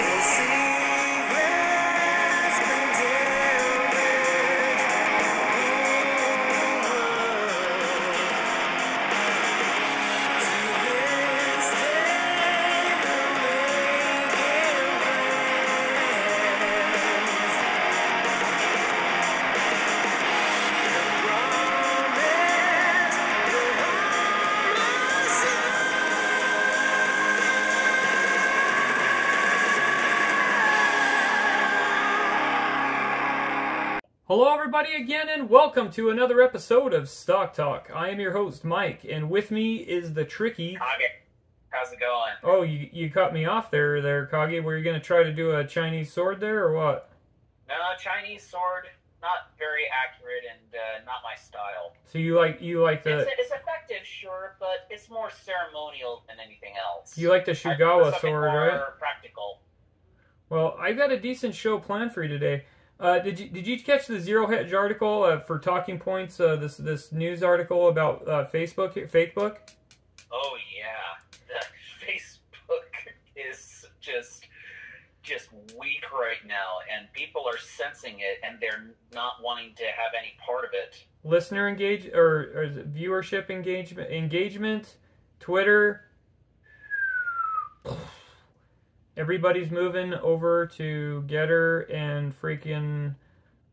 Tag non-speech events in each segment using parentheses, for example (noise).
Hello, everybody, again, and welcome to another episode of Stock Talk. I am your host, Mike, and with me is the tricky. Kage, how's it going? Oh, you, you cut me off there, there, Kage. Were you going to try to do a Chinese sword there, or what? No, Chinese sword, not very accurate and uh, not my style. So you like you like the It's, it's effective, sure, but it's more ceremonial than anything else. you like the Shugawa sword, more right? Practical. Well, I've got a decent show planned for you today. Uh, did you did you catch the Zero Hedge article uh, for Talking Points? Uh, this this news article about uh, Facebook Facebook. Oh yeah, (laughs) Facebook is just just weak right now, and people are sensing it, and they're not wanting to have any part of it. listener engage or, or is it viewership engagement engagement twitter everybody's moving over to GETTR and freaking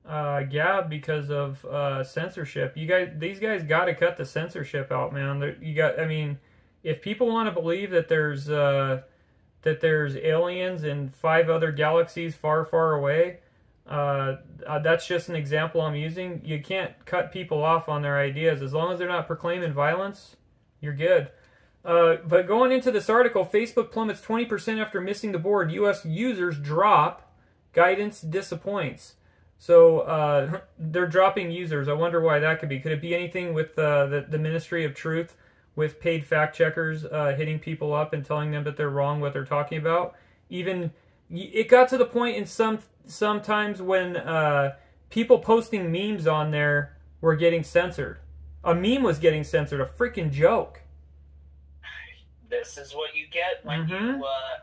uh, gab because of uh, censorship you guys these guys got to cut the censorship out man They're- you got i mean if people want to believe that there's uh, that there's aliens in five other galaxies far far away uh, uh, that's just an example I'm using. You can't cut people off on their ideas as long as they're not proclaiming violence. You're good. Uh, but going into this article, Facebook plummets 20% after missing the board. U.S. users drop. Guidance disappoints. So uh, (laughs) they're dropping users. I wonder why that could be. Could it be anything with uh, the the Ministry of Truth, with paid fact checkers uh, hitting people up and telling them that they're wrong what they're talking about? Even it got to the point in some sometimes when uh, people posting memes on there were getting censored. A meme was getting censored. A freaking joke. This is what you get when Mhm. you uh,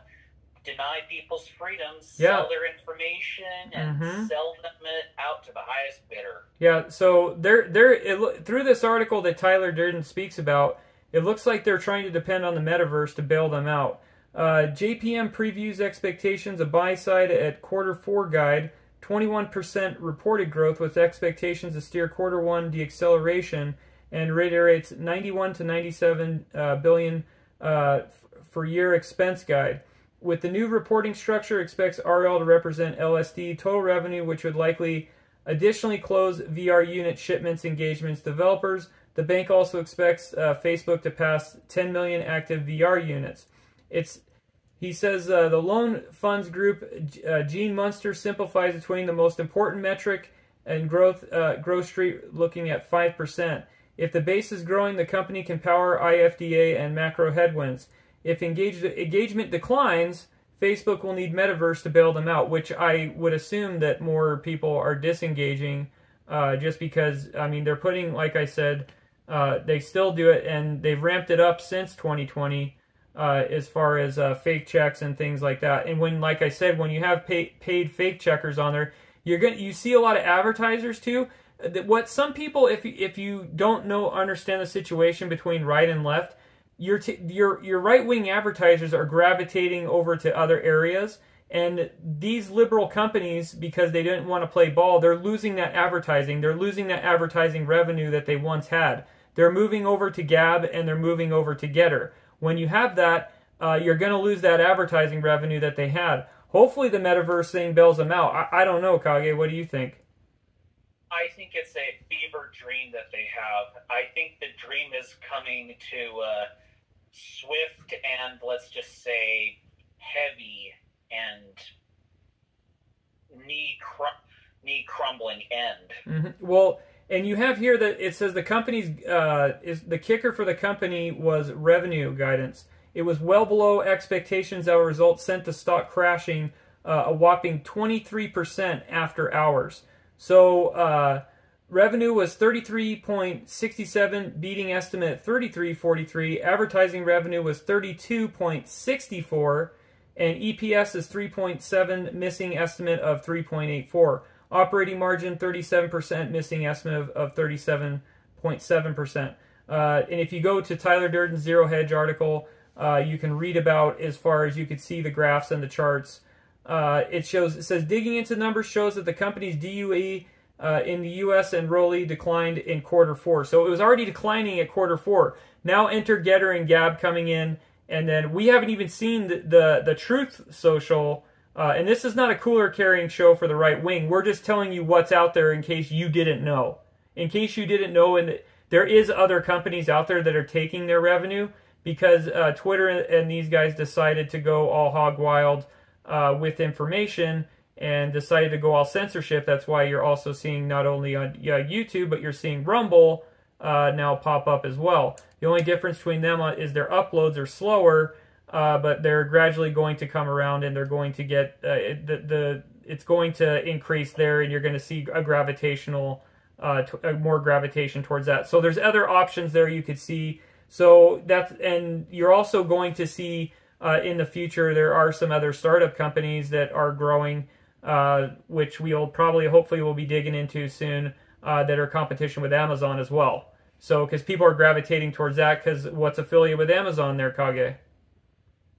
deny people's freedoms, Yeah. sell their information, and Mhm. sell them out to the highest bidder. Yeah, so there, there, it, through this article that Tyler Durden speaks about, it looks like they're trying to depend on the metaverse to bail them out. Uh, JPM previews expectations of buy side at quarter four guide, 21% reported growth with expectations to steer quarter one deacceleration, and reiterates 91 to 97 uh, billion uh, for year expense guide. With the new reporting structure, expects RL to represent LSD total revenue, which would likely additionally close VR unit shipments engagements developers. The bank also expects uh, Facebook to pass 10 million active VR units. It's he says uh, the Loup Funds group uh, Gene Munster simplifies between the most important metric and growth uh, growth street looking at five percent. If the base is growing, the company can power IDFA and macro headwinds. If engage, engagement declines, Facebook will need Metaverse to bail them out, which I would assume that more people are disengaging uh, just because, I mean, they're putting, like I said, uh, they still do it and they've ramped it up since 2020 uh, as far as uh, fake checks and things like that. And when, like I said, when you have pay, paid fake checkers on there, you're gonna you see a lot of advertisers too. What some people, if if you don't know understand the situation between right and left, your t- your your right wing advertisers are gravitating over to other areas. And these liberal companies, because they didn't want to play ball, they're losing that advertising. They're losing that advertising revenue that they once had. They're moving over to Gab and they're moving over to GETTR. When you have that, uh, you're going to lose that advertising revenue that they had. Hopefully, the metaverse thing bails them out. I, I don't know, Kage. What do you think? I think it's a fever dream that they have. I think the dream is coming to uh, swift and let's just say heavy and knee cr- knee crumbling end. hmm Well, and you have here that it says the company's uh, is the kicker for the company was revenue guidance. It was well below expectations. Our results sent the stock crashing uh, a whopping 23% after hours. So uh, revenue was 33.67, beating estimate 33.43. Advertising revenue was 32.64. and EPS is 3.7, missing estimate of 3.84. Operating margin 37%, missing estimate of, of 37.7%. Uh, and if you go to Tyler Durden's Zero Hedge article, uh, you can read about as far as you could see the graphs and the charts. Uh, it shows it says digging into numbers shows that the company's DUE uh, in the U.S. and ROLI declined in quarter four. So it was already declining at quarter four. Now enter GETTR and Gab coming in, and then we haven't even seen the the, the Truth Social. Uh, and this is not a cooler carrying show for the right wing. We're just telling you what's out there in case you didn't know. In case you didn't know, and there is other companies out there that are taking their revenue because uh, Twitter and these guys decided to go all hog wild uh, with information and decided to go all censorship. That's why you're also seeing not only on YouTube, but you're seeing Rumble uh, now pop up as well. The only difference between them uh, is their uploads are slower, uh, but they're gradually going to come around and they're going to get uh, the, the it's going to increase there, and you're going to see a gravitational, uh, more gravitation towards that. So there's other options there you could see. So that's and you're also going to see uh, in the future there are some other startup companies that are growing uh, which we'll probably, hopefully, will be digging into soon, uh, that are competition with Amazon as well. So, because people are gravitating towards that, because what's affiliated with Amazon there, Kage?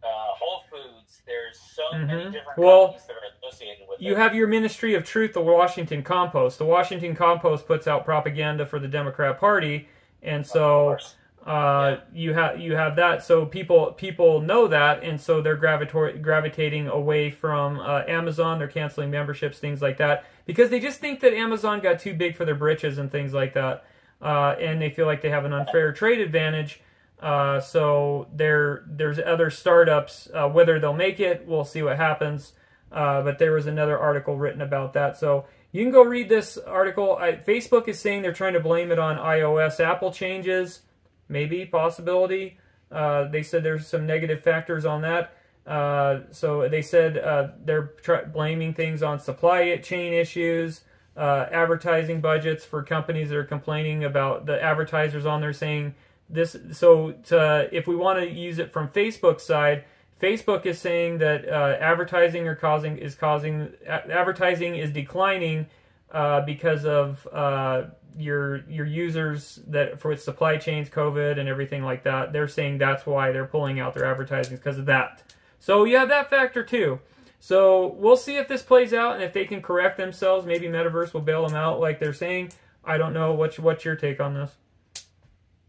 Uh, Whole Foods. There's so mm-hmm. many different well, companies that are associated with You it. have your Ministry of Truth, the Washington Compost. The Washington Compost puts out propaganda for the Democrat Party, and so uh, you have you have that, so people people know that, and so they're gravitor- gravitating away from uh, Amazon. They're canceling memberships, things like that, because they just think that Amazon got too big for their britches and things like that, uh, and they feel like they have an unfair trade advantage. Uh, so there there's other startups. Uh, whether they'll make it, we'll see what happens. Uh, but there was another article written about that, so you can go read this article. I, Facebook is saying they're trying to blame it on iOS Apple changes maybe possibility. Uh, they said there's some negative factors on that. Uh, so they said uh, they're blaming things on supply chain issues, uh, advertising budgets for companies that are complaining about the advertisers on there saying this. So to, if we want to use it from Facebook's side, Facebook is saying that uh, advertising are causing is causing advertising is declining uh, because of uh, your your users that for its supply chains, COVID, and everything like that, they're saying that's why they're pulling out their advertising because of that. So you have that factor too. So we'll see if this plays out and if they can correct themselves. Maybe Metaverse will bail them out, like they're saying. I don't know. What's what's your take on this?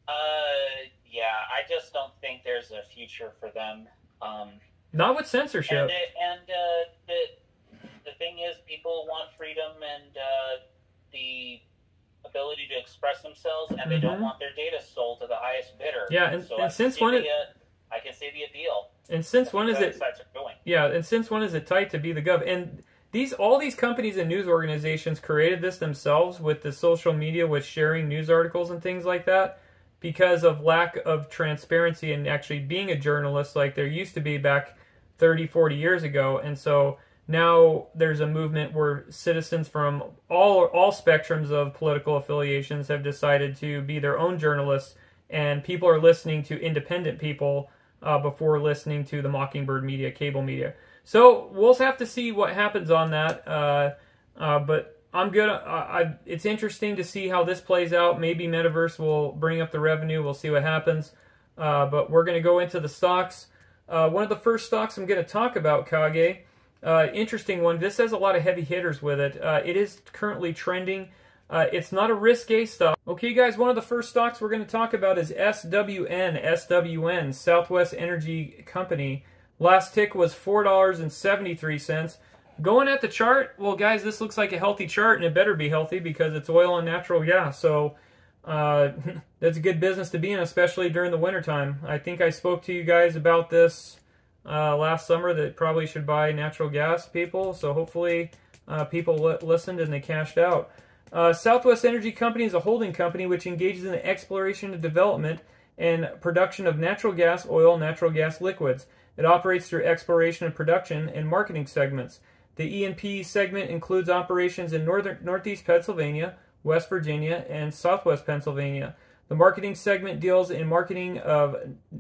Uh, yeah, I just don't think there's a future for them. Um, Not with censorship. And, it, and uh, the the thing is, people want freedom, and uh, the ability to express themselves, and they mm-hmm. don't want their data sold to the highest bidder. Yeah, and, so and since when it, I can see the appeal. And since when is it? Yeah, and since when is it tight to be the gov? And these all these companies and news organizations created this themselves with the social media, with sharing news articles and things like that, because of lack of transparency and actually being a journalist like there used to be back 30, 40 years ago. And so now there's a movement where citizens from all all spectrums of political affiliations have decided to be their own journalists, and people are listening to independent people uh, before listening to the Mockingbird media, cable media. So we'll have to see what happens on that. Uh, uh, but I'm good. I, it's interesting to see how this plays out. Maybe Metaverse will bring up the revenue. We'll see what happens. Uh, but we're going to go into the stocks. Uh, one of the first stocks I'm going to talk about, Kage uh, interesting one. This has a lot of heavy hitters with it. Uh, it is currently trending. Uh, it's not a risque stock. Okay, guys, one of the first stocks we're going to talk about is SWN. SWN, Southwest Energy Company. Last tick was $4.73. Going at the chart, well, guys, this looks like a healthy chart, and it better be healthy because it's oil and natural gas. So uh, (laughs) that's a good business to be in, especially during the wintertime. I think I spoke to you guys about this uh, last summer that probably should buy natural gas people. So hopefully uh, people li- listened and they cashed out. Uh, Southwest Energy Company is a holding company which engages in the exploration and development and production of natural gas, oil, natural gas liquids. It operates through exploration and production and marketing segments. The E&P segment includes operations in northern northeast Pennsylvania, West Virginia, and southwest Pennsylvania. The marketing segment deals in marketing of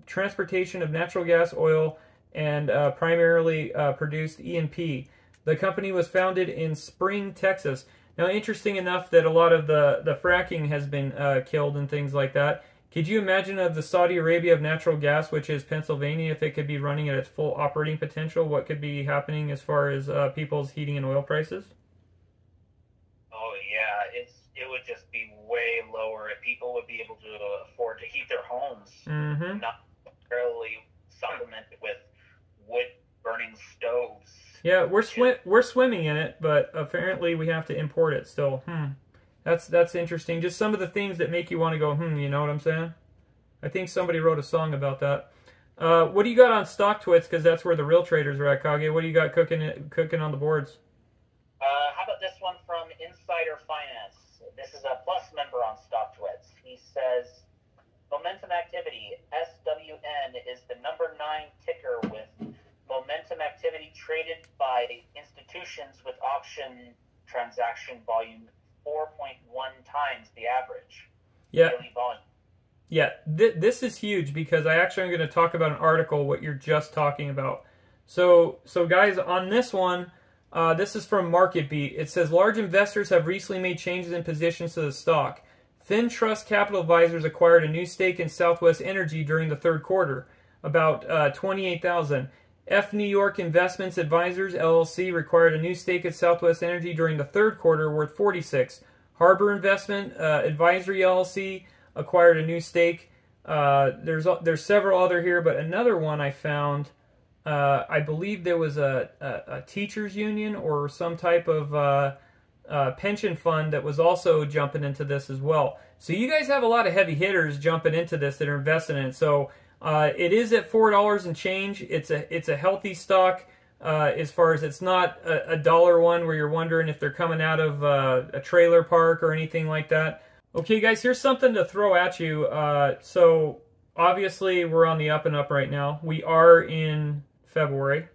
transportation of natural gas, oil, and uh, primarily uh, produced E&P. The company was founded in Spring, Texas. Now, interesting enough that a lot of the, the fracking has been uh, killed and things like that. Could you imagine of the Saudi Arabia of natural gas, which is Pennsylvania, if it could be running at its full operating potential, what could be happening as far as uh, people's heating and oil prices? Oh yeah, it's it would just be way lower if people would be able to afford to heat their homes, mm-hmm. not necessarily supplemented with wood burning stoves. Yeah, we're swim we're swimming in it, but apparently we have to import it still. Hmm. That's that's interesting. Just some of the things that make you want to go, hmm, you know what I'm saying? I think somebody wrote a song about that. Uh, what do you got on StockTwits? Because that's where the real traders are at, Kage. What do you got cooking cooking on the boards? Uh, how about this one from Insider Finance? This is a plus member on StockTwits. He says, Momentum Activity, SWN, is the number nine ticker with momentum activity traded by institutions with option transaction volume 4.1 times the average. Yeah. Yeah, th- this is huge because I actually am going to talk about an article what you're just talking about. So, so guys, on this one, uh, this is from MarketBeat. It says large investors have recently made changes in positions to the stock. FinTrust Capital Advisors acquired a new stake in Southwest Energy during the third quarter, about uh, 28,000. F New York Investments Advisors LLC acquired a new stake at Southwest Energy during the third quarter worth 46. Harbor Investment uh, Advisory LLC acquired a new stake. Uh, there's there's several other here, but another one I found. Uh, I believe there was a, a, a, teachers union or some type of uh, uh, pension fund that was also jumping into this as well. So you guys have a lot of heavy hitters jumping into this that are invested in it. So uh, it is at four dollars and change. It's a it's a healthy stock uh, as far as it's not a, a, dollar one where you're wondering if they're coming out of uh, a trailer park or anything like that. Okay, guys, here's something to throw at you. Uh, so obviously we're on the up and up right now. We are in February.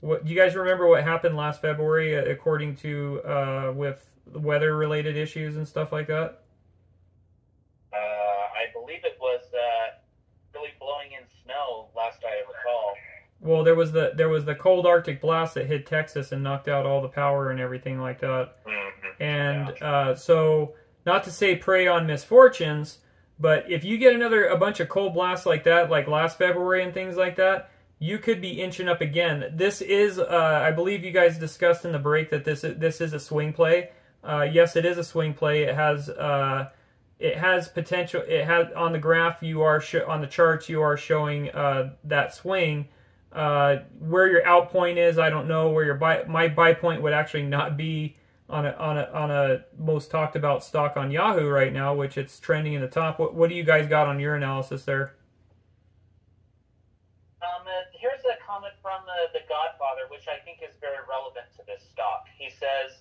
What do you guys remember what happened last February uh, according to uh, with weather related issues and stuff like that? I believe it was blowing in snow. Last I recall. Well, there was the there was the cold Arctic blast that hit Texas and knocked out all the power and everything like that. Mm-hmm. And yeah. uh, so, not to say prey on misfortunes, but if you get another a bunch of cold blasts like that, like last February and things like that, you could be inching up again. This is, uh, I believe, you guys discussed in the break that this this is a swing play. Uh, yes, it is a swing play. It has uh, it has potential. It has on the graph you are on the charts you are showing uh, that swing. Uh, where your out point is, I don't know. Where your buy my buy point would actually not be on a on a on a most talked about stock on Yahoo right now, which it's trending in the top. What what do you guys got on your analysis there? Um, uh, here's a comment from the, the Godfather, which I think is very relevant to this stock. He says,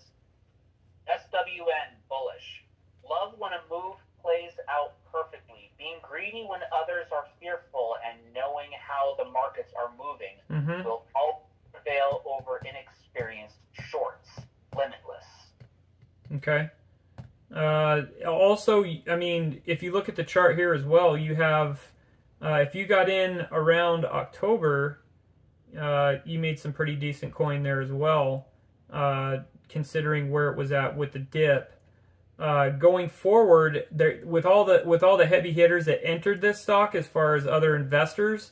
SWN bullish. Love when a move plays out perfectly. Being greedy when others are fearful and knowing how the markets are moving mm-hmm. will all prevail over inexperienced shorts. Limitless. Okay. Uh, also, I mean, if you look at the chart here as well, you have, uh, if you got in around October, uh, you made some pretty decent coin there as well, uh, considering where it was at with the dip uh, going forward, there, with all the with all the heavy hitters that entered this stock, as far as other investors,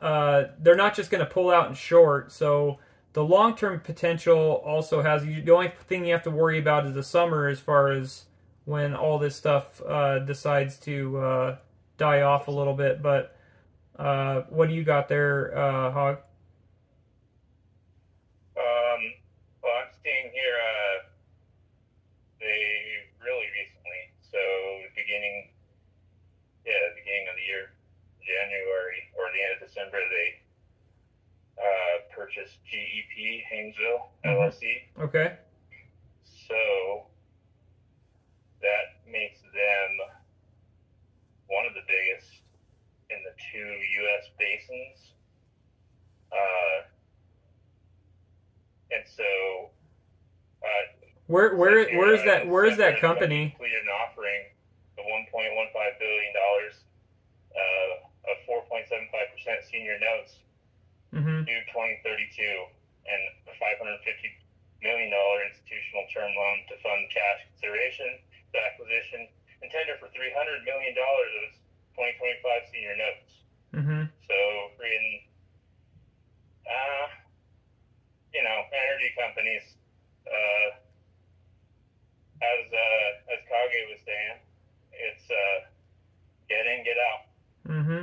uh, they're not just going to pull out and short. So the long term potential also has. The only thing you have to worry about is the summer, as far as when all this stuff uh, decides to uh, die off a little bit. But uh, what do you got there, uh, Hog? Um, well, I'm seeing here they really recently. So beginning, yeah, the beginning of the year, January or the end of December, they uh, purchased GEP Haynesville mm-hmm. LLC. Okay. So that makes them one of the biggest in the two U.S. basins. Uh, and so uh, where where where is that where is that company? Completed an offering of 1.15 billion dollars uh, of 4.75 percent senior notes Mm-hmm. due 2032 and a 550 million dollar institutional term loan to fund cash consideration, the acquisition, and tender for 300 million dollars of its 2025 senior notes. Mm-hmm. So, freaking, uh, you know, energy companies, uh, as uh, as Kage was saying, it's uh, get in, get out. Mm-hmm.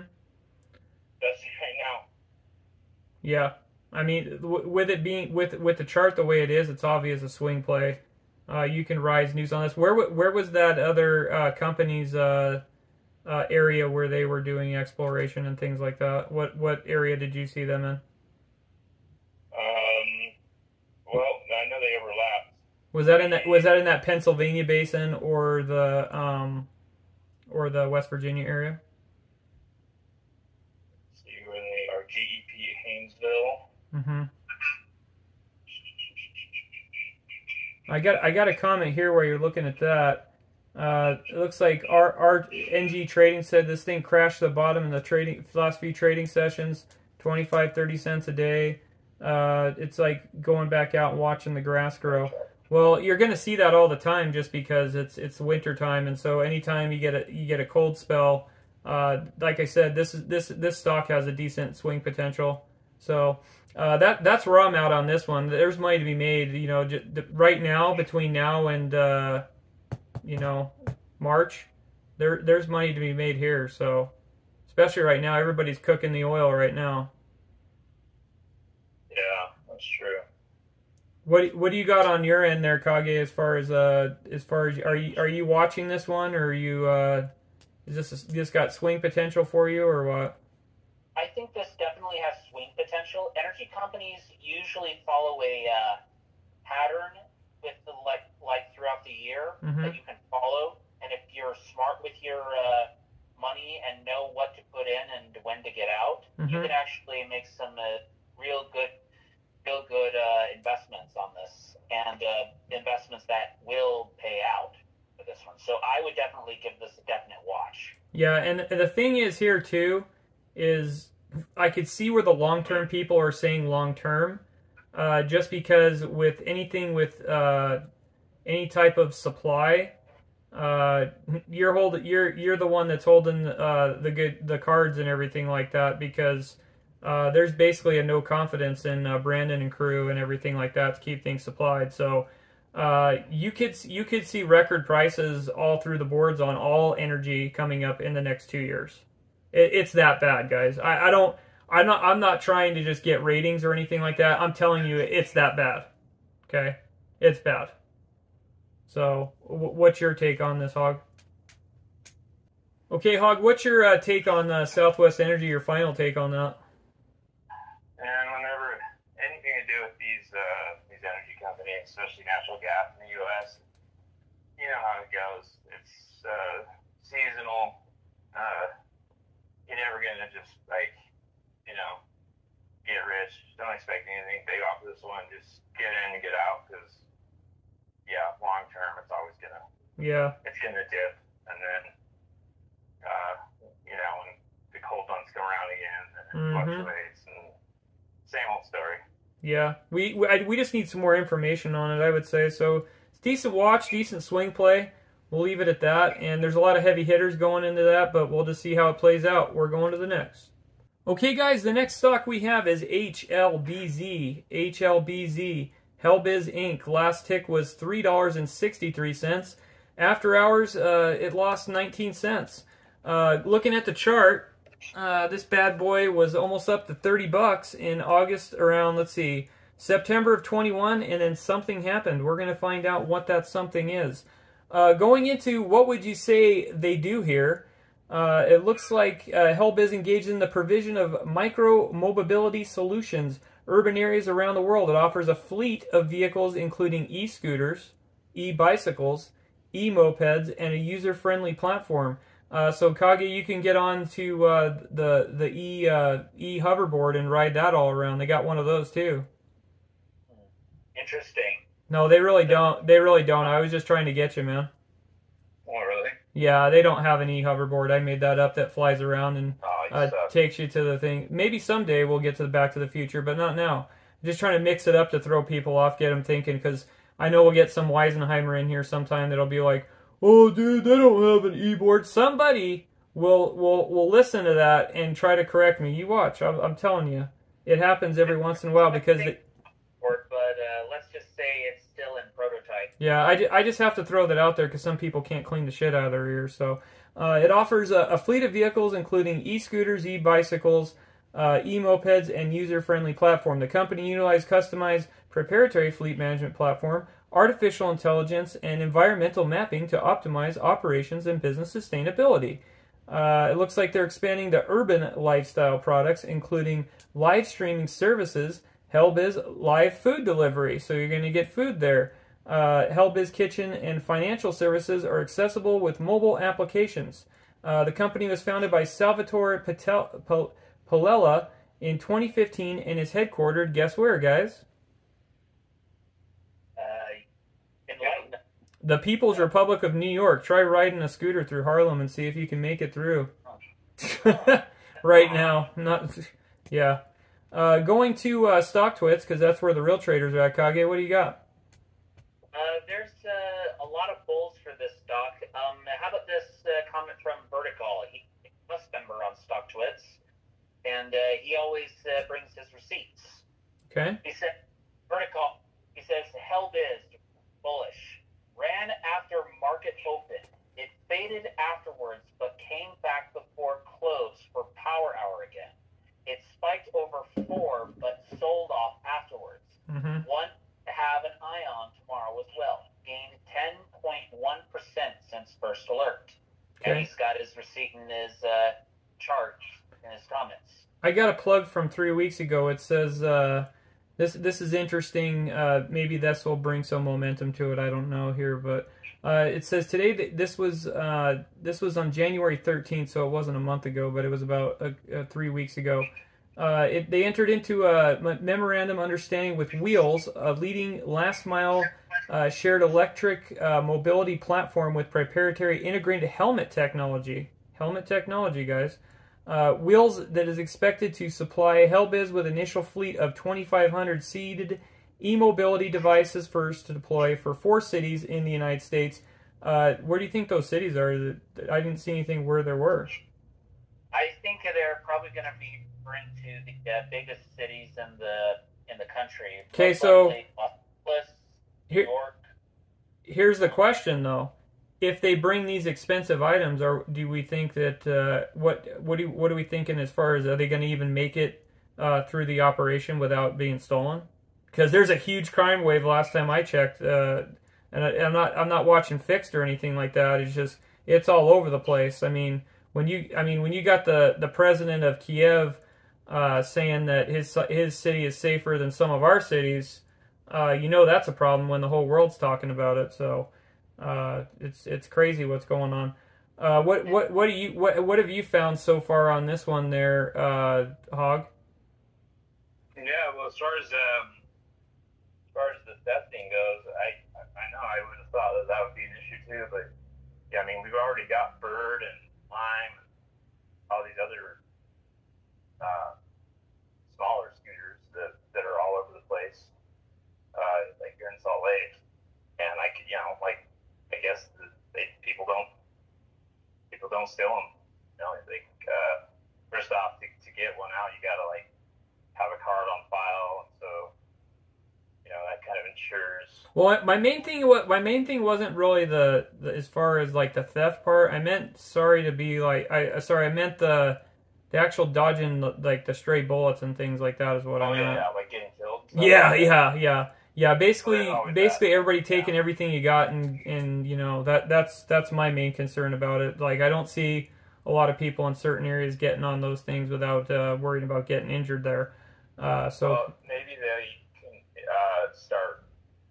That's right now. Yeah, I mean, with it being with with the chart the way it is, it's obvious a swing play. Uh, you can rise news on this. Where where was that other uh, company's uh, uh, area where they were doing exploration and things like that? What what area did you see them in? Um, well, I know they overlap. Was that in that was that in that Pennsylvania basin or the um or the West Virginia area? See where they are. GEP Haynesville. Mm-hmm. I got I got a comment here where you're looking at that. Uh, it looks like our our NG Trading said this thing crashed to the bottom in the trading last few trading sessions, 25 30 cents a day. Uh, it's like going back out and watching the grass grow. Well, you're going to see that all the time just because it's it's winter time, and so anytime you get a you get a cold spell, uh, like I said, this is this this stock has a decent swing potential. So uh, that that's where I'm out on this one. There's money to be made. You know, j- right now between now and uh, you know March, there there's money to be made here. So especially right now, everybody's cooking the oil right now. Yeah, that's true. What what do you got on your end there, Kage? As far as uh, as far as are you are you watching this one, or are you uh, is this this got swing potential for you, or what? I think this Energy companies usually follow a uh, pattern with the like like throughout the year Mhm. that you can follow, and if you're smart with your uh, money and know what to put in and when to get out, you Mhm. can actually make some uh, real good, real good uh, investments on this, and uh, investments that will pay out for this one. So I would definitely give this a definite watch. Yeah, and the thing is here too, is I could see where the long term people are saying long term, uh, just because with anything with uh, any type of supply, uh, you're holding you're you're the one that's holding uh, the good the cards and everything like that because uh, there's basically a no confidence in uh, Brandon and crew and everything like that to keep things supplied. So you could you could see record prices all through the boards on all energy coming up in the next two years. It, it's that bad, guys. I, I don't. I'm not. I'm not trying to just get ratings or anything like that. I'm telling you, it's that bad. Okay, it's bad. So, w- what's your take on this, Hog? Okay, Hog. What's your uh, take on uh, Southwest Energy? Your final take on that? And whenever anything to do with these uh, these energy companies, especially natural gas in the U.S., you know how it goes. It's uh, seasonal. You're never gonna just like, you know, get rich. Don't expect anything big off of this one. Just get in and get out because, yeah, long term, it's always gonna Yeah. it's gonna dip, and then, uh, you know, when the cold months come around again, then it Mhm. fluctuates, and same old story. Yeah, we we, I, we just need some more information on it. I would say so. It's decent watch, decent swing play. We'll leave it at that. And there's a lot of heavy hitters going into that, but we'll just see how it plays out. We're going to the next. Okay, guys, the next stock we have is HLBZ. HLBZ Helbiz Inc. Last tick was three dollars and sixty three cents. After hours, uh, it lost nineteen cents. Uh, looking at the chart, uh, this bad boy was almost up to 30 bucks in August around, let's see, September of 21, and then something happened. We're going to find out what that something is. Uh, going into what would you say they do here? Uh, it looks like uh, is engaged in the provision of micro mobility solutions, urban areas around the world. It offers a fleet of vehicles, including e scooters, e bicycles, e mopeds, and a user friendly platform. Uh, so Kage, you can get on to uh, the the e uh, e hoverboard and ride that all around. They got one of those too. Interesting. No, they really don't. They really don't. I was just trying to get you, man. Oh, really? Yeah, they don't have an e hoverboard. I made that up that flies around and Oh, uh, takes you to the thing. Maybe someday we'll get to the Back to the Future, but not now. I'm Just trying to mix it up to throw people off, get them thinking, because I know we'll get some Weisenheimer in here sometime that'll be like, "Oh, dude, they don't have an e-board." Somebody will will will listen to that and try to correct me. You watch. I'm, I'm telling you, it happens every once in a while because but uh, let's just say it's still in prototype. Yeah, I, I just have to throw that out there because some people can't clean the shit out of their ears. So uh, it offers a, a, fleet of vehicles, including e-scooters, e-bicycles, uh, e-mopeds, and user-friendly platform. The company utilized customized proprietary fleet management platform, artificial intelligence, and environmental mapping to optimize operations and business sustainability. Uh, it looks like they're expanding the urban lifestyle products, including live streaming services, Helbiz live food delivery, so you're going to get food there. Uh, Helbiz Kitchen and financial services are accessible with mobile applications. Uh, the company was founded by Salvatore Patel, Palella in 2015 and is headquartered, guess where, guys? Uh, the People's Republic of New York. Try riding a scooter through Harlem and see if you can make it through. (laughs) right now, not yeah. Uh, going to uh, StockTwits because that's where the real traders are at. Kage, what do you got? Uh, uh, a lot of bulls for this stock. Um, how about this uh, comment from Vertical? He, a member on StockTwits, and uh, he always brings his receipts. Okay. He said, Vertical. He says, Helbiz bullish ran after market open. It faded afterwards, but came back before close for power hour again. It spiked over four, but sold off afterwards. Mm-hmm. One to have an eye on tomorrow as well. Gained 10.1% since first alert. Okay. And he's got his receipt in his uh, chart in his comments. I got a plug from three weeks ago. It says uh, this this is interesting. Uh, maybe this will bring some momentum to it. I don't know here, but uh, it says today that this was uh, this was on January 13th, so it wasn't a month ago, but it was about three weeks ago. Uh, it, they entered into a memorandum understanding with Wheels, a leading last mile uh, shared electric uh, mobility platform with proprietary integrated helmet technology. Helmet technology, guys. Wheels that is expected to supply Helbiz with initial fleet of 2,500 seated e-mobility devices first to deploy for four cities in the United States. Uh, where do you think those cities are? I didn't see anything where there were. I think they're probably going to be bring to the uh, biggest cities in the in the country. Okay, so Los York. Here's the question, though: If they bring these expensive items, or do we think that uh, what what do what are we thinking as far as are they going to even make it uh, through the operation without being stolen? because there's a huge crime wave. Last time I checked, uh, and I, am not I'm not watching fixed or anything like that. It's just it's all over the place. I mean, when you I mean when you got the the president of Kiev uh, saying that his his city is safer than some of our cities, uh, you know that's a problem when the whole world's talking about it. So uh, it's it's crazy what's going on. Uh, what what what do you what what have you found so far on this one there, uh, Hog? Yeah, well, as far as um, far as the testing goes, I I know I would have thought that that would be an issue too, but yeah, I mean we've already got Bird and Lime and all these other uh, smaller scooters that, that are all over the place, uh, like here in Salt Lake, and I could you know like I guess the, they people don't people don't steal them. You know, they uh, first off to, to get one out, you gotta like have a card on file, so you know that kind of ensures. Well, my main thing, what my main thing wasn't really the, the, as far as like the theft part. I meant sorry to be like I sorry I meant the the actual dodging like the stray bullets and things like that is what oh, I meant. Yeah, like getting killed. Yeah, yeah, yeah. Yeah, basically, basically that. everybody taking yeah. everything you got, and and you know that that's that's my main concern about it. Like I don't see a lot of people in certain areas getting on those things without uh, worrying about getting injured there. Uh, so well, maybe they uh, start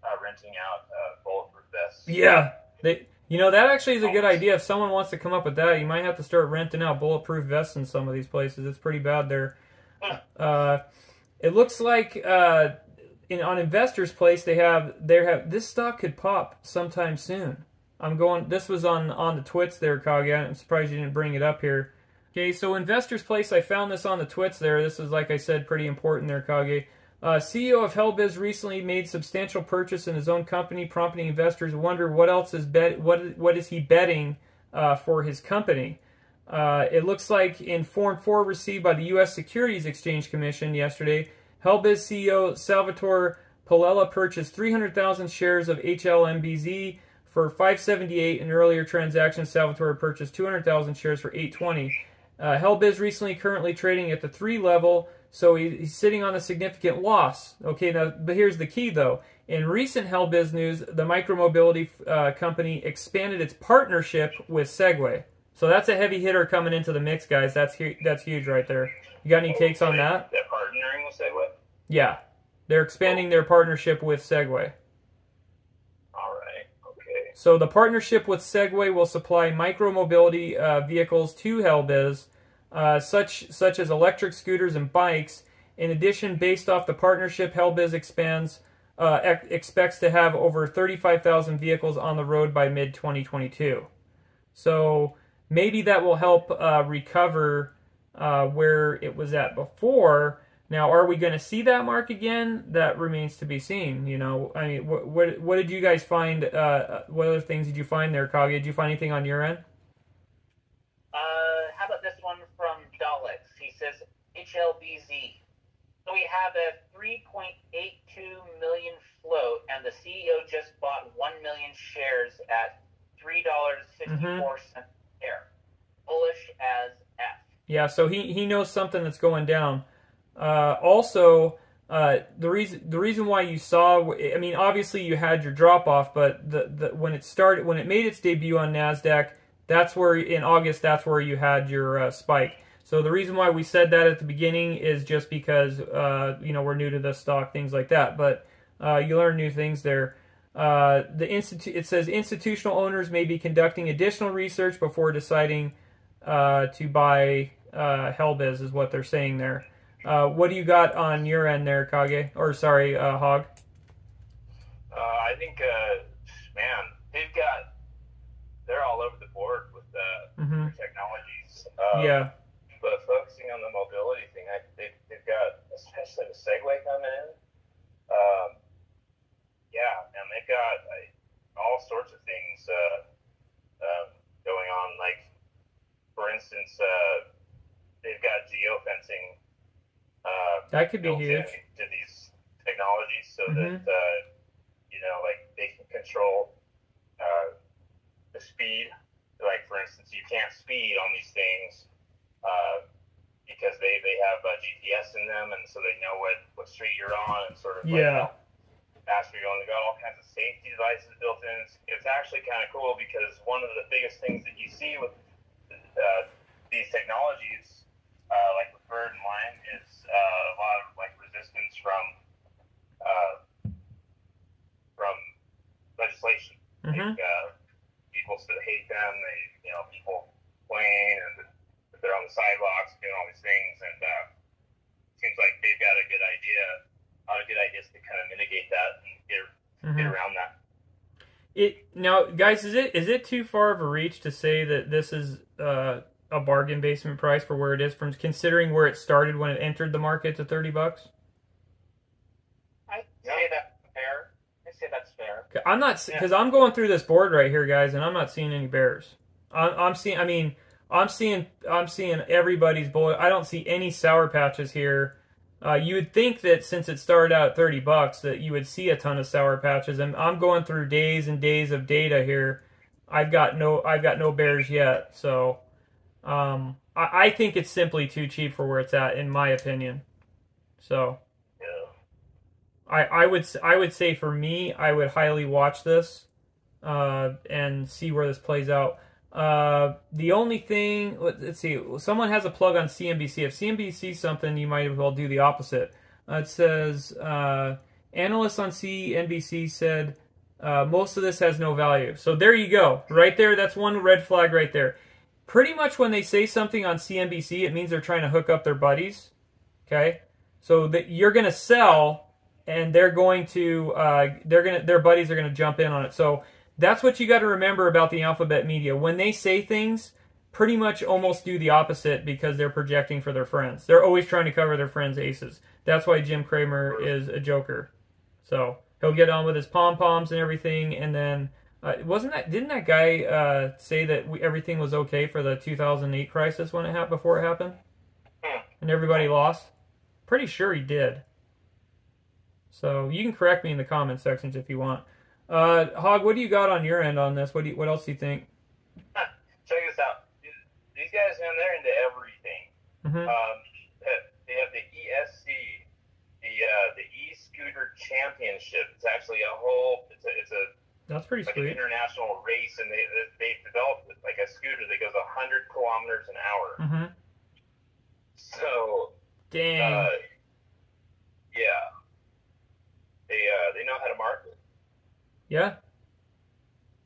uh, renting out uh, bulletproof vests. Yeah, they. You know that actually is a good idea. If someone wants to come up with that, you might have to start renting out bulletproof vests in some of these places. It's pretty bad there. Uh, it looks like uh, in on Investors Place they have they have this stock could pop sometime soon. I'm going. This was on on the twits there, Kage. I'm surprised you didn't bring it up here. Okay, so Investors Place, I found this on the twits there. This is, like I said, pretty important there, Kage. Uh, CEO of Helbiz recently made substantial purchase in his own company, prompting investors to wonder what else is bet what what is he betting uh, for his company. Uh, it looks like in Form 4 received by the U.S. Securities Exchange Commission yesterday, Helbiz CEO Salvatore Palella purchased 300,000 shares of HLBZ for 578. In earlier transactions, Salvatore purchased 200,000 shares for 820. Uh, Helbiz recently currently trading at the three level, so he, he's sitting on a significant loss. Okay, now but here's the key though. In recent Helbiz news, the micromobility uh, company expanded its partnership with Segway. So that's a heavy hitter coming into the mix, guys. That's hu- that's huge right there. You got any takes on that? They're partnering with Segway. Yeah, they're expanding their partnership with Segway. All right. Okay. So the partnership with Segway will supply micromobility uh, vehicles to Helbiz, uh, such such as electric scooters and bikes. In addition, based off the partnership, Helbiz expands uh, ex- expects to have over 35,000 vehicles on the road by mid 2022. So maybe that will help uh, recover uh, where it was at before. Now, are we going to see that mark again? That remains to be seen. You know, I mean, what what, what did you guys find? Uh, what other things did you find there, Kage? Did you find anything on your end? Uh, how about this one from Daleks? He says HLBZ. So we have a 3.82 million float, and the CEO just bought 1 million shares at $3.64 a share. Bullish as F. Yeah, so he, he knows something that's going down. Uh, also, uh, the reason the reason why you saw, I mean, obviously you had your drop off, but the, the when it started when it made its debut on Nasdaq, that's where in August that's where you had your uh, spike. So the reason why we said that at the beginning is just because uh, you know we're new to the stock, things like that. But uh, you learn new things there. Uh, the institute it says institutional owners may be conducting additional research before deciding uh, to buy uh, Helbiz, is what they're saying there. Uh, what do you got on your end there, Kage? Or sorry, uh, Hog? Uh, I think, uh, man, they've got, they're all over the board with the hmm their technologies. Um, yeah, But focusing on the mobility thing, I, they, they've got, especially the Segway coming in. Um, yeah, and they've got like, all sorts of things uh, um, going on. Like, for instance, uh, they've got geofencing uh, that could be huge. into these technologies so Mhm. that uh, you know, like they can control uh, the speed. Like for instance, you can't speed on these things uh, because they they have uh, GPS in them, and so they know what what street you're on and sort of like, Yeah. how fast you're going. They got all kinds of safety devices built in. It's, it's actually kind of cool because one of the biggest things that you see with uh, these technologies, uh, like with bird and Lime, is uh, a lot of like resistance from uh, from legislation. hmm Like, uh, people still hate them. They, you know, people complain and they're on the sidewalks doing all these things, and uh, seems like they've got a good idea, a lot of good ideas to kind of mitigate that and get get hmm around that. It now, guys, is it is it too far of a reach to say that this is uh, a bargain basement price for where it is, from considering where it started when it entered the market to thirty bucks? I say that's fair. I say that's fair. I'm not because I'm going through this board right here, guys, and I'm not seeing any bears. I'm, I'm seeing. I mean, I'm seeing. I'm seeing everybody's bullet. I don't see any sour patches here. Uh, you would think that since it started out at 30 bucks, that you would see a ton of sour patches. And I'm going through days and days of data here. I've got no. I've got no bears yet. So, um, I, I think it's simply too cheap for where it's at, in my opinion. So. Yeah. I, I would I would say for me I would highly watch this uh, and see where this plays out. Uh, the only thing let- let's see someone has a plug on CNBC. If CNBC something, you might as well do the opposite. Uh, it says uh, analysts on CNBC said uh, most of this has no value. So there you go, right there. That's one red flag right there. Pretty much when they say something on CNBC, it means they're trying to hook up their buddies. Okay, so that you're going to sell and they're going to uh, they're gonna their buddies are gonna jump in on it. So that's what you got to remember about the alphabet media. When they say things, pretty much almost do the opposite because they're projecting for their friends. They're always trying to cover their friends' aces. That's why Jim Cramer is a joker. So he'll get on with his pom poms and everything, and then uh, wasn't that didn't that guy uh, say that we, everything was okay for the 2008 crisis when it happened before it happened, and everybody lost? Pretty sure he did. So you can correct me in the comment sections if you want. Uh, Hog, what do you got on your end on this? What do you, what else do you think? (laughs) Check this out. These guys, man, they're into everything. Mm-hmm. Um, they have the ESC, the uh, the e scooter championship. It's actually a whole. It's a it's a That's pretty like an sweet. international race, and they they've developed like a scooter that goes 100 kilometers an hour. Mm-hmm. So, Dang. uh, yeah, they uh, they know how to market. Yeah.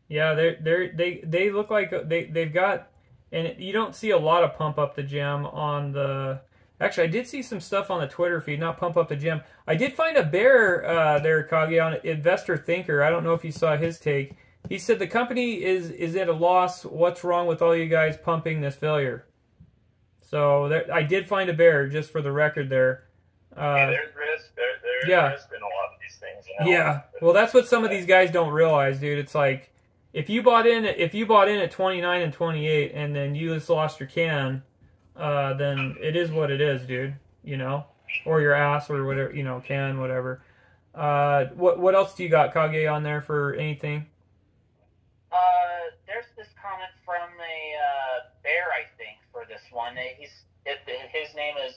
Yeah, they they they they look like they they've got and you don't see a lot of pump up the gym on the Actually, I did see some stuff on the Twitter feed, not pump up the gym. I did find a bear uh, there, Kage, on Investor Thinker. I don't know if you saw his take. He said the company is is at a loss. What's wrong with all you guys pumping this failure? So there, I did find a bear, just for the record. There. yeah, Uh, there's risk. There, there's yeah. risk in a lot things. You know? Yeah. Well, that's what some of these guys don't realize, dude. It's like if you bought in if you bought in at 29 and 28 and then you just lost your can, uh, then it is what it is, dude. You know, or your ass or whatever, you know, can whatever. Uh, what what else do you got, Kage, on there for anything? Uh, there's this comment from a uh, bear, I think, for this one. He's it, his name is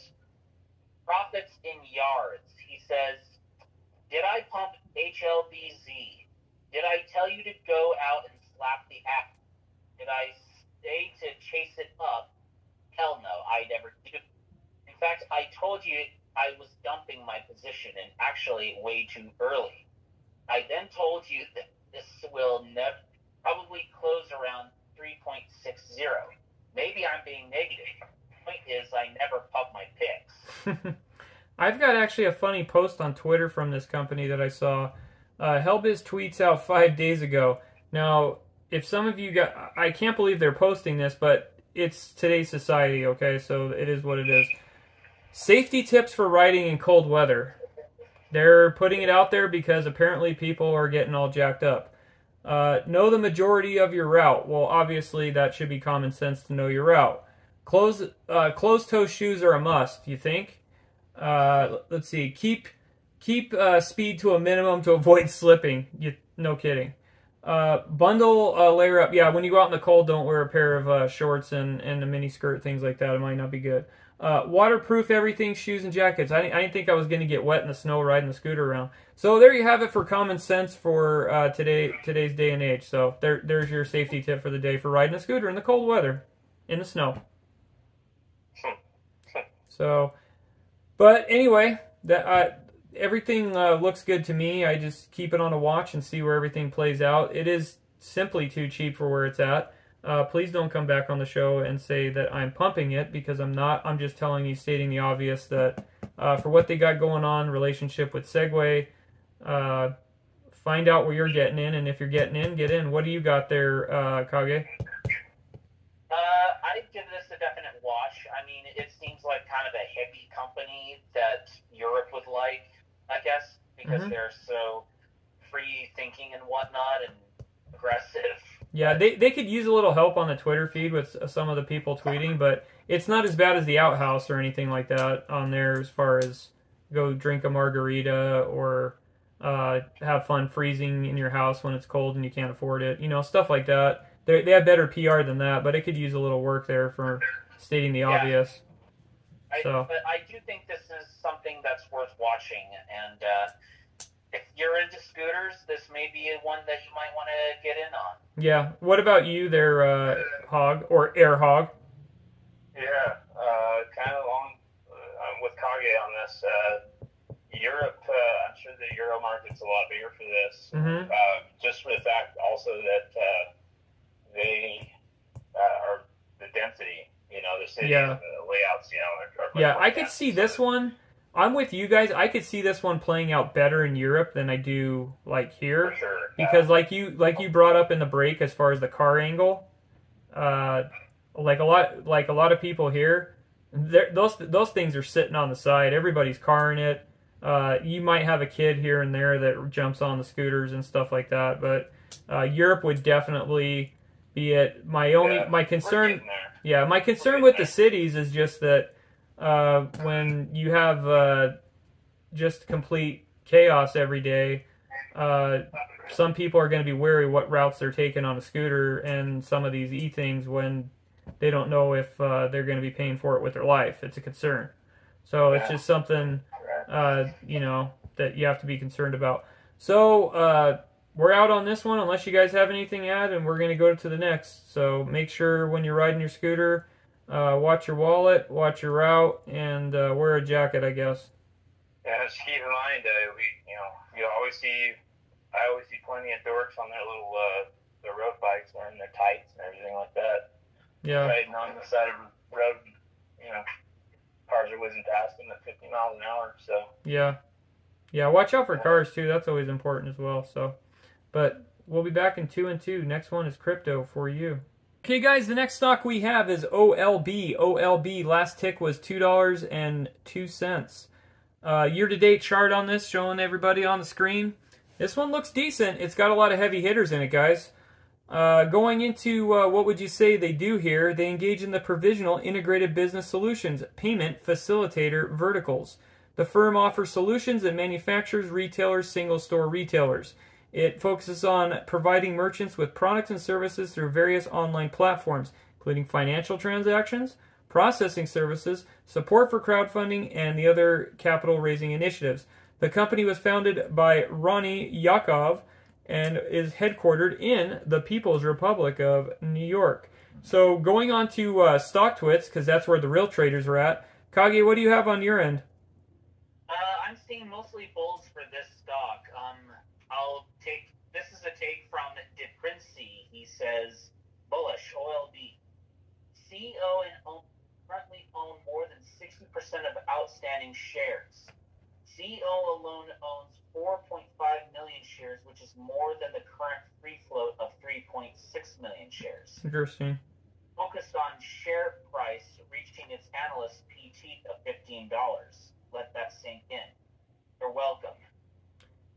Profits in Yards. He says, "Did I pump HLBZ? Did I tell you to go out and slap the app? Did I say to chase it up? Hell no, I never did. In fact, I told you I was dumping my position and actually way too early. I then told you that this will never." probably close around 3.60. Maybe I'm being negative. Point is, I never pump my picks. (laughs) I've got actually a funny post on Twitter from this company that I saw. Uh, Helbiz tweets out five days ago. Now, if some of you got, I can't believe they're posting this, but it's today's society, okay? So it is what it is. Safety tips for riding in cold weather. They're putting it out there because apparently people are getting all jacked up. Uh, know the majority of your route. Well, obviously that should be common sense to know your route. Close, uh, closed-toe shoes are a must. You think? Uh, let's see. Keep keep uh, speed to a minimum to avoid (laughs) slipping. You, no kidding. Uh, bundle uh, layer up. Yeah, when you go out in the cold, don't wear a pair of uh, shorts and and a mini skirt, things like that. It might not be good. Uh, waterproof everything, shoes and jackets. I, I didn't think I was going to get wet in the snow riding the scooter around. So there you have it for common sense for uh, today today's day and age. So there there's your safety tip for the day for riding a scooter in the cold weather, in the snow. So, but anyway, that uh, everything uh, looks good to me. I just keep it on a watch and see where everything plays out. It is simply too cheap for where it's at. Uh, please don't come back on the show and say that I'm pumping it because I'm not. I'm just telling you, stating the obvious that uh, for what they got going on, relationship with Segway, uh, find out where you're getting in, and if you're getting in, get in. What do you got there, uh, Kage? Uh, I give this a definite watch. I mean, it seems like kind of a hippie company that Europe would like, I guess, because Mhm. they're so free thinking and whatnot and aggressive. Yeah, they, they could use a little help on the Twitter feed with some of the people tweeting, but it's not as bad as the outhouse or anything like that on there as far as go drink a margarita or uh, have fun freezing in your house when it's cold and you can't afford it. You know, stuff like that. They, they have better PR than that, but it could use a little work there for stating the Yeah. obvious. I, So- But I do think this is something that's worth watching. And uh, if you're into scooters, this may be one that you might want to get in on. Yeah. What about you there, uh, Hog, or Air Hog? Yeah, uh, kind of along uh, I'm with Kage on this. Uh, Europe, uh, I'm sure the Euro market's a lot bigger for this. Mm-hmm. Uh, just for the fact also that uh, they uh, are the density, you know, the city Yeah. the layouts, you know. Are, are Yeah, I could see this one. I'm with you guys. I could see this one playing out better in Europe than I do like here sure because like you like you brought up in the break as far as the car angle, uh, like a lot like a lot of people here, those those things are sitting on the side. Everybody's carring it. Uh, you might have a kid here and there that jumps on the scooters and stuff like that, but uh, Europe would definitely be it. My only Yeah, my concern, yeah, my concern with the cities is just that uh, when you have uh, just complete chaos every day, uh, some people are going to be wary what routes they're taking on a scooter and some of these e things when they don't know if uh, they're going to be paying for it with their life. It's a concern. So it's just something uh, you know that you have to be concerned about. So uh, we're out on this one, unless you guys have anything to add, and we're going to go to the next. So make sure when you're riding your scooter, uh, watch your wallet, watch your route, and uh, wear a jacket. I guess. Yeah, just keep in mind, uh, we, you know, you always see, I always see plenty of dorks on their little, uh, their road bikes wearing their tights and everything like that, Yeah. riding on the side of the road. You know, cars are whizzing past them at 50 miles an hour. So, Yeah. Yeah, watch out for cars too. That's always important as well. So, but we'll be back in two and two. Next one is crypto for you. Okay, guys, the next stock we have is OLB. OLB last tick was two dollars and two cents. Uh, year-to-date chart on this, showing everybody on the screen. This one looks decent. It's got a lot of heavy hitters in it, guys. Uh, going into uh, what would you say they do here? They engage in the provisional integrated business solutions payment facilitator verticals. The firm offers solutions that manufacturers, retailers, single store retailers. It focuses on providing merchants with products and services through various online platforms, including financial transactions, processing services, support for crowdfunding, and the other capital raising initiatives. The company was founded by Ronny Yakov and is headquartered in the People's Republic of New York. So going on to uh, StockTwits, because that's where the real traders are at. Kage, what do you have on your end? Uh, I'm seeing mostly bulls for this stock. Um, I'll is a take from De Princey. He says bullish OLB. CEO and own, currently own more than 60% of outstanding shares. CEO alone owns 4.5 million shares, which is more than the current free float of 3.6 million shares. Interesting. Focused on share price reaching its analyst PT of $15. Let that sink in. You're welcome.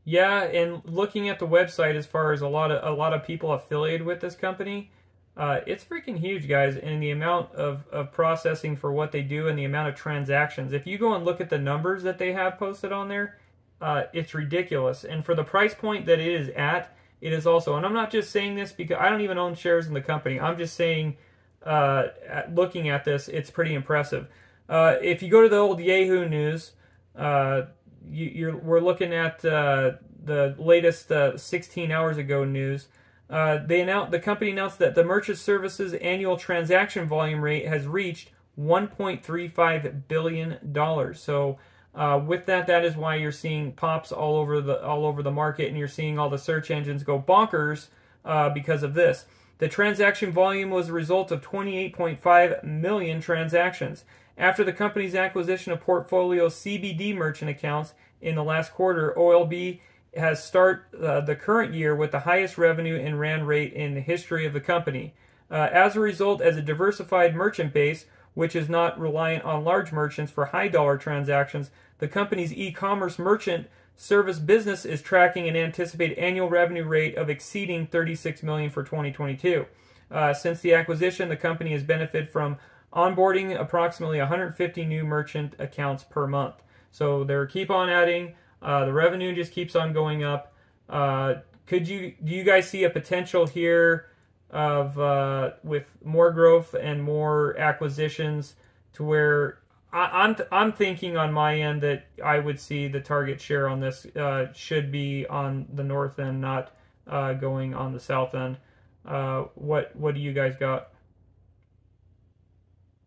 Yeah, and looking at the website as far as a lot of a lot of people affiliated with this company, uh, it's freaking huge, guys. And the amount of, of processing for what they do and the amount of transactions. If you go and look at the numbers that they have posted on there, uh, it's ridiculous. And for the price point that it is at, it is also. And I'm not just saying this because I don't even own shares in the company. I'm just saying, uh, at looking at this, it's pretty impressive. Uh, if you go to the old Yahoo News, uh, you, you're, we're looking at uh, the latest uh, 16 hours ago news. Uh, they announced the company announced that the merchant services annual transaction volume rate has reached 1.35 billion dollars. So uh, with that, that is why you're seeing pops all over the all over the market, and you're seeing all the search engines go bonkers uh, because of this. The transaction volume was a result of 28.5 million transactions. After the company's acquisition of portfolio CBD merchant accounts in the last quarter, OLB has start uh, the current year with the highest revenue and RAN rate in the history of the company. Uh, as a result, as a diversified merchant base, which is not reliant on large merchants for high dollar transactions, the company's e-commerce merchant service business is tracking an anticipated annual revenue rate of exceeding 36 million for 2022. Uh, since the acquisition, the company has benefited from onboarding approximately 150 new merchant accounts per month. So they're keep on adding. Uh, the revenue just keeps on going up. Uh, could you do you guys see a potential here of uh, with more growth and more acquisitions to where I, I'm I'm thinking on my end that I would see the target share on this uh, should be on the north end, not uh, going on the south end. Uh, what what do you guys got?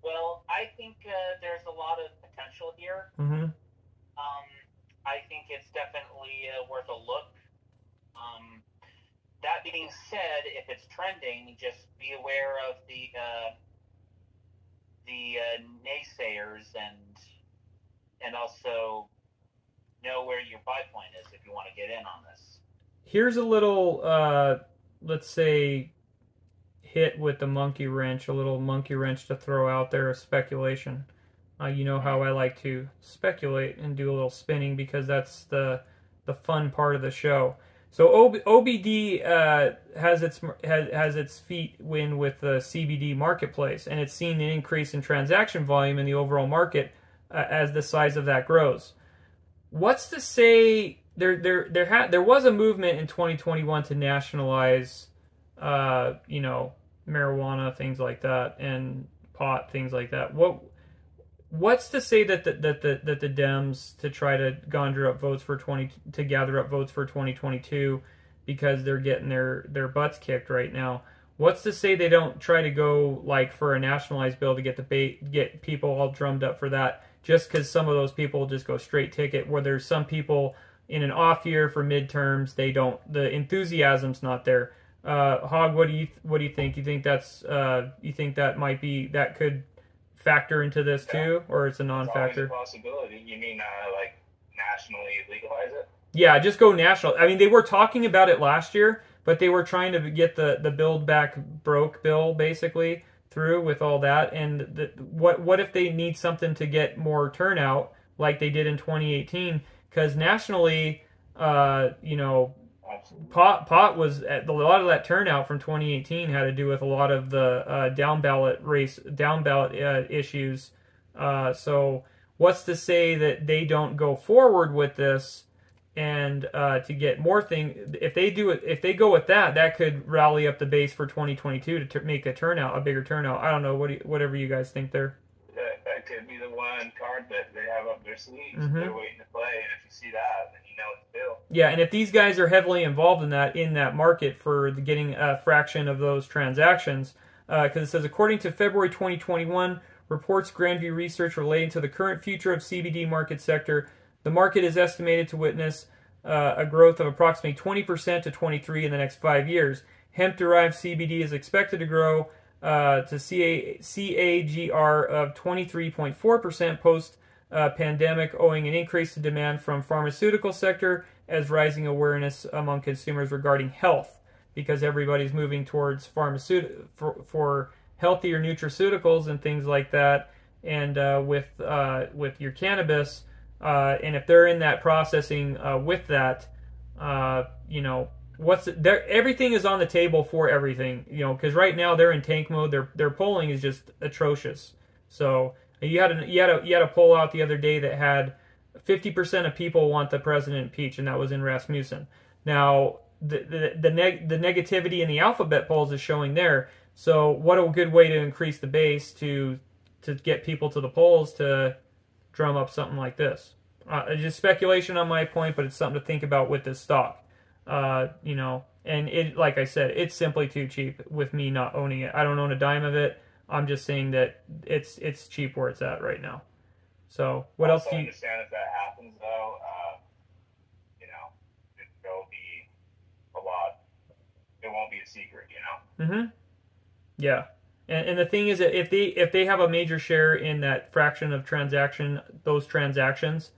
Well, I think uh, there's a lot of potential here. hmm Um, I think it's definitely uh, worth a look. Um, that being said, if it's trending, just be aware of the uh, the uh, naysayers and and also know where your buy point is if you want to get in on this. Here's a little, uh, let's say, hit with the monkey wrench, a little monkey wrench to throw out there of speculation. Uh, you know how I like to speculate and do a little spinning because that's the the fun part of the show. So OB, OBD uh, has its has, has its feet in with the CBD marketplace, and it's seen an increase in transaction volume in the overall market uh, as the size of that grows. What's to say there there there had there was a movement in 2021 to nationalize, uh, you know, marijuana things like that and pot things like that. What what's to say that the, that the that the Dems to try to conjure up votes for 20 to gather up votes for 2022 because they're getting their their butts kicked right now. What's to say they don't try to go like for a nationalized bill to get the bait, get people all drummed up for that? Just because some of those people just go straight ticket, where there's some people in an off year for midterms, they don't the enthusiasm's not there. Uh, Hog, what do you what do you think? You think that's uh, you think that might be that could factor into this too, or it's a non-factor? It's possibility. You mean uh, like nationally legalize it? Yeah, just go national. I mean, they were talking about it last year, but they were trying to get the the Build Back Broke bill basically through with all that. And the, what what if they need something to get more turnout like they did in 2018? Because nationally, uh, you know, pot pot was a lot of that turnout from 2018 had to do with a lot of the uh, down ballot race down ballot uh, issues. Uh, so what's to say that they don't go forward with this and uh, to get more thing if they do it if they go with that that could rally up the base for 2022 to make a turnout a bigger turnout. I don't know what you, whatever you guys think there. That, could be the one card that they have up their sleeves. Mhm. They're waiting to play, and if you see that, then you know it's Bill. Yeah, and if these guys are heavily involved in that in that market for the, getting a fraction of those transactions, because it says according to February 2021 reports Grand View Research relating to the current future of CBD market sector, the market is estimated to witness uh, a growth of approximately 20% to 23 in the next five years. Hemp-derived CBD is expected to grow uh, to CA, CAGR of 23.4% post uh, pandemic, owing an increase in demand from pharmaceutical sector as rising awareness among consumers regarding health, because everybody's moving towards pharmaceutical for, for healthier nutraceuticals and things like that. And uh, with uh, with your cannabis, uh, and if they're in that processing with that, you know, what's there? Everything is on the table for everything, you know, because right now they're in tank mode. Their their polling is just atrocious. So you had a you had a you had a poll out the other day that had 50% of people want the president impeached, and that was in Rasmussen. Now the the the, neg- the negativity in the alphabet polls is showing there. So what a good way to increase the base to to get people to the polls to drum up something like this. Uh, just speculation on my point, but it's something to think about with this stock. Uh, you know, and it, like I said, it's simply too cheap with me not owning it. I don't own a dime of it. I'm just saying that it's it's cheap where it's at right now. So what else do you? understand if that happens though? Uh, you know, it, there'll be a lot. It won't be a secret, you know. Mm-hmm. Yeah, and, and the thing is that if they if they have a major share in that fraction of transaction, those transactions,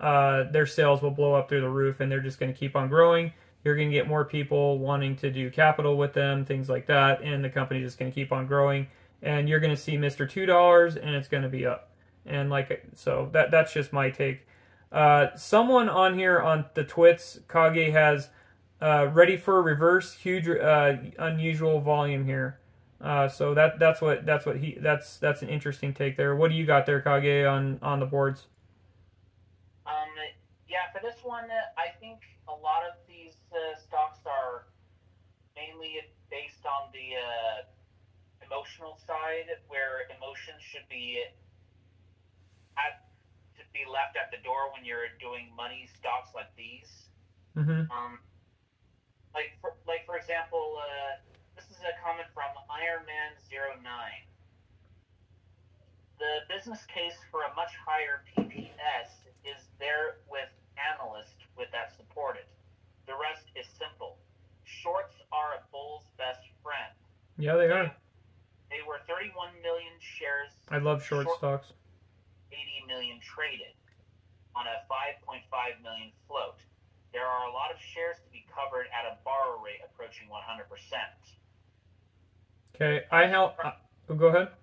uh, their sales will blow up through the roof, and they're just going to keep on growing. You're going to get more people wanting to do capital with them, things like that, and the company's just going to keep on growing. And you're going to see Mister Two Dollars, and it's going to be up. And like so, that that's just my take. Uh, someone on here on the twits, Kage has uh, ready for reverse, huge, uh, unusual volume here. Uh, so that that's what that's what he that's that's an interesting take there. What do you got there, Kage, on on the boards? Um, yeah, for this one, I think a lot of uh, stocks are mainly based on the uh, emotional side, where emotions should be at, should be left at the door when you're doing money stocks like these. Mm-hmm. Um, like for, like for example, uh, this is a comment from Ironman 09 The business case for a much higher PPS is there with analysts with that support it. The rest is simple. Shorts are a bull's best friend. Yeah, they are. They were 31 million shares, I love short Short- stocks. 80 million traded on a 5.5 million float. There are a lot of shares to be covered at a borrow rate approaching 100%. Okay, I help. Uh, oh, go ahead.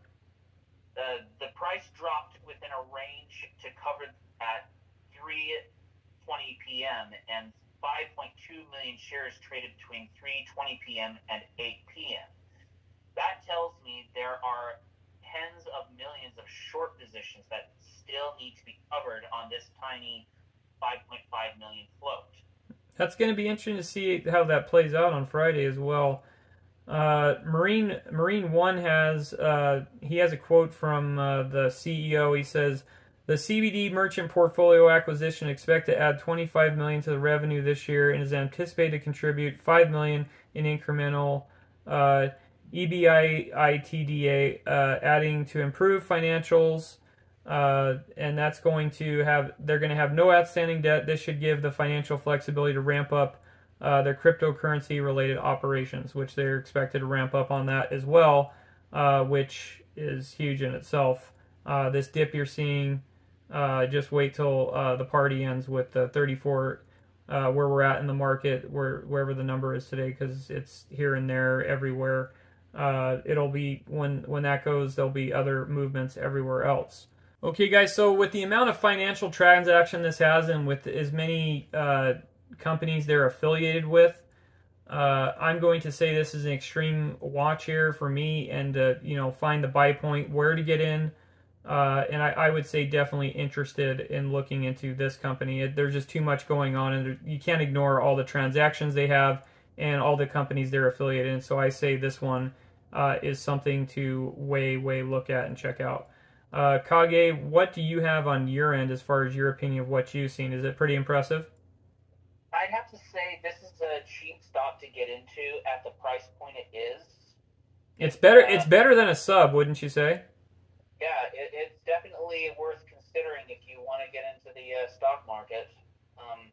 The the price dropped within a range to cover at 3:20 p.m. and 5.2 million shares traded between 3:20 p.m. and 8 p.m. That tells me there are tens of millions of short positions that still need to be covered on this tiny 5.5 million float. That's going to be interesting to see how that plays out on Friday as well. Uh, Marine Marine One has uh, he has a quote from uh, the CEO. He says the CBD merchant portfolio acquisition expect to add 25 million to the revenue this year and is anticipated to contribute 5 million in incremental uh, EBITDA, uh, adding to improve financials. Uh, and that's going to have they're going to have no outstanding debt. This should give the financial flexibility to ramp up uh, their cryptocurrency related operations, which they're expected to ramp up on that as well, uh, which is huge in itself. Uh, this dip you're seeing, uh, just wait till uh, the party ends with the 34, uh, where we're at in the market, where wherever the number is today, because it's here and there everywhere. it'll be when when that goes, there'll be other movements everywhere else. Okay, guys. So with the amount of financial transaction this has, and with as many companies they're affiliated with. Uh, I'm going to say this is an extreme watch here for me, and uh, you know find the buy point, where to get in, uh, and I, I, would say definitely interested in looking into this company. It, there's just too much going on, and you can't ignore all the transactions they have and all the companies they're affiliated in. So I say this one uh, is something to way way look at and check out. Uh, Kage, what do you have on your end as far as your opinion of what you've seen? Is it pretty impressive? I'd have to say this is a cheap stock to get into at the price point it is. It's better. Uh, it's better than a sub, wouldn't you say? Yeah, it, it's definitely worth considering if you want to get into the uh, stock market. Um,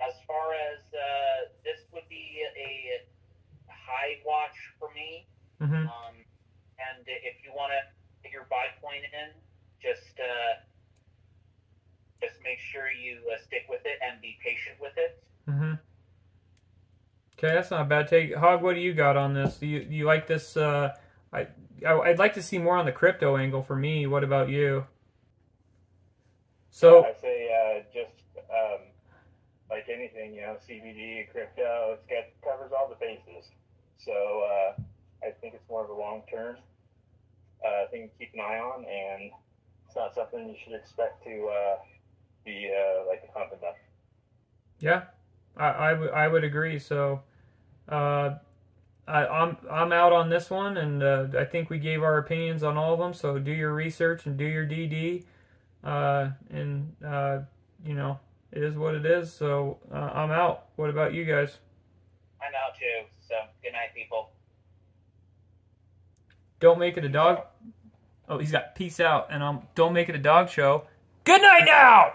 as far as uh, this would be a high watch for me. Mm-hmm. Um, and if you want to get your buy point in, just uh, just make sure you uh, stick with it and be patient with it. Mm-hmm. Okay, that's not a bad take. Hog, what do you got on this? Do you do you like this? Uh, I I'd like to see more on the crypto angle for me. What about you? So I say uh, just um, like anything, you know, CBD, crypto, it's got covers all the bases. So uh, I think it's more of a long term uh, thing to keep an eye on, and it's not something you should expect to uh, be uh, like a pump enough. Yeah, I, I, w- I would agree. So uh, I, I'm I'm out on this one, and uh, I think we gave our opinions on all of them. So do your research and do your DD, uh, and uh, you know it is what it is. So uh, I'm out. What about you guys? I'm out too. So good night, people. Don't make it a dog. Oh, he's got peace out, and um, don't make it a dog show. Good night now.